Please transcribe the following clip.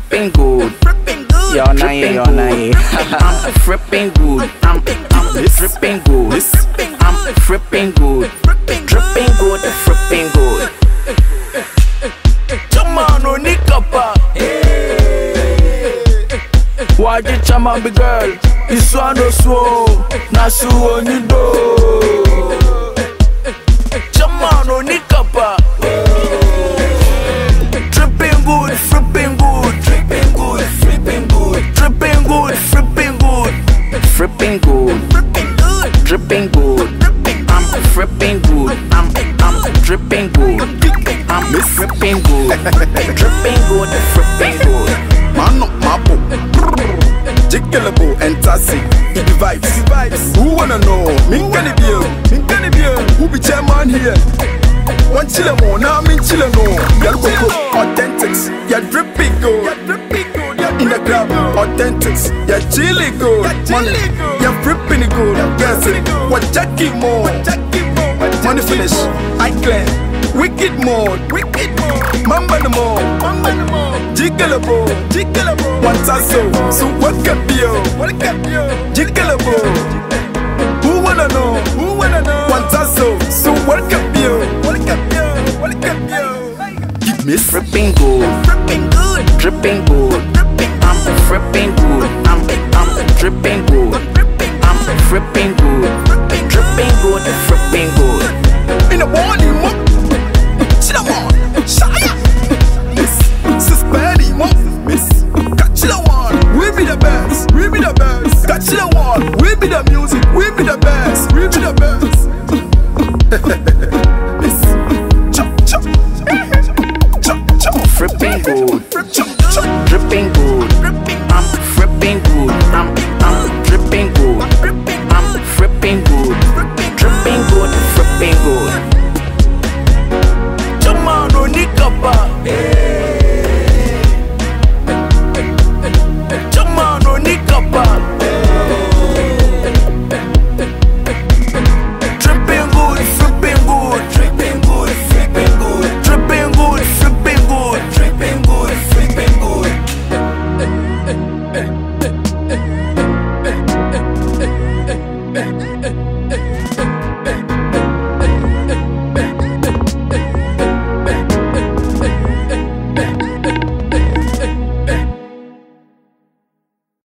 fripping good. Y'all not here, y'all not here. I'm fripping good. I'm, fripping good. I'm fripping good. Dripping good, fripping good. Chama ni kapa. Waje chama big girl. Iswano so. Nasu oni do. Chama fripping good, dripping good. I'm fripping good. I'm I'm dripping good. I'm fripping good, dripping good, fripping good. Mano, mapo. Jiggalable and tassy. It the vibes. vibes. Who wanna know? Minkani bill. Minkani bill. Who be chairman here? One chiller more, now I'm in chiller no. Go. Authentics. Yeah, dripping good. Yeah, dripping good. Yeah, in the club. Authentics. Yeah, chilly good. Money. Yeah, fripping it good. Yes, it. What Jackie more? Money finish. I claim. Wicked mode. Wicked mode. Mamba the more. Mamba the more. Jiggalable. Jiggalable. One tasso. So what can be yo? What can be yo? Jiggalable. Who wanna know? Who wanna know? One tasso. So what can be yo? What can be yo? What can be yo? Give me fripp. Fripping good, Fripping good the dripping good. I'm I'm drippin' good. I'm frippin' dripping good. The dripping good. The dripping good. In the morning, mom. Cinnamon, Shia. miss, is Betty. Miss, Got the one. We be the best. We be the best. Got the one. We be the music. We be the best. We be the best. Miss, chop chop, chop chop. Frippin' good. eh, eh, eh.